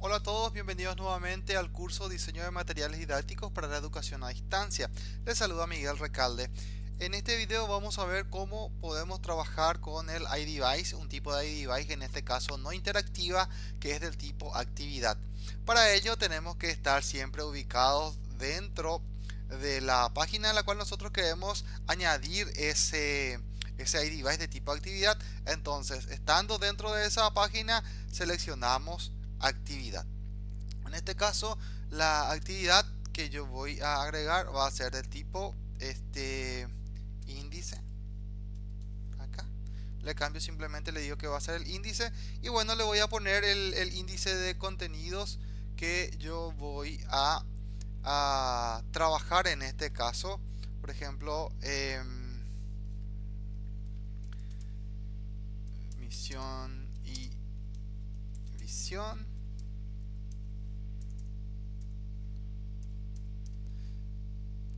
Hola a todos, bienvenidos nuevamente al curso Diseño de Materiales Didácticos para la Educación a Distancia. Les saluda Miguel Recalde. En este video vamos a ver cómo podemos trabajar con el iDevice, un tipo de iDevice en este caso no interactiva que es del tipo actividad. Para ello tenemos que estar siempre ubicados dentro de la página en la cual nosotros queremos añadir ese, ese iDevice de tipo actividad. Entonces, estando dentro de esa página, seleccionamos actividad. En este caso, la actividad que yo voy a agregar va a ser del tipo este índice. Acá. Le cambio simplemente, le digo que va a ser el índice. Y bueno, le voy a poner el, índice de contenidos que yo voy a, a trabajar en este caso. Por ejemplo, em, misión y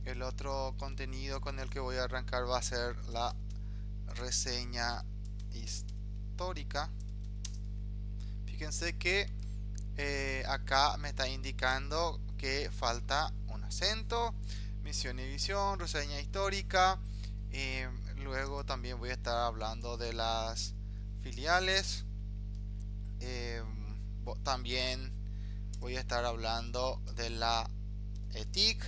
el otro contenido con el que voy a arrancar va a ser la reseña histórica. Fíjense que eh, acá me está indicando que falta un acento misión y visión reseña histórica eh, luego también voy a estar hablando de las filiales eh, también voy a estar hablando de la ETIC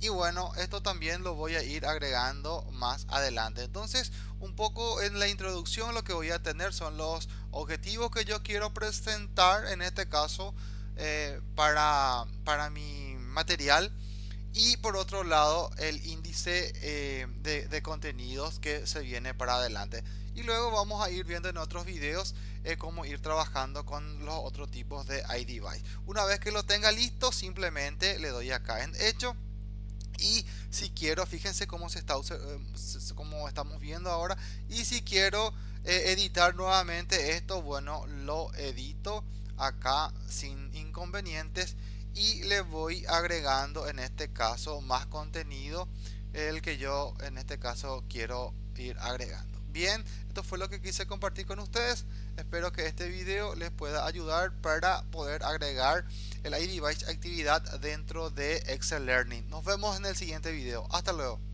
y bueno esto también lo voy a ir agregando más adelante. Entonces un poco en la introducción lo que voy a tener son los objetivos que yo quiero presentar en este caso eh, para, para mi material y por otro lado el índice eh, de, contenidos que se viene para adelante. Y luego vamos a ir viendo en otros videos eh, cómo ir trabajando con los otros tipos de iDevice una vez que lo tenga listo simplemente le doy acá en hecho. Y si quiero fíjense cómo se está eh, como estamos viendo ahora. Y si quiero editar nuevamente esto bueno lo edito acá sin inconvenientes y le voy agregando en este caso más contenido el que yo en este caso quiero ir agregando bien esto fue lo que quise compartir con ustedes espero que este video les pueda ayudar para poder agregar el iDevice actividad dentro de Excel Learning. Nos vemos en el siguiente video. Hasta luego.